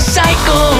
cycle.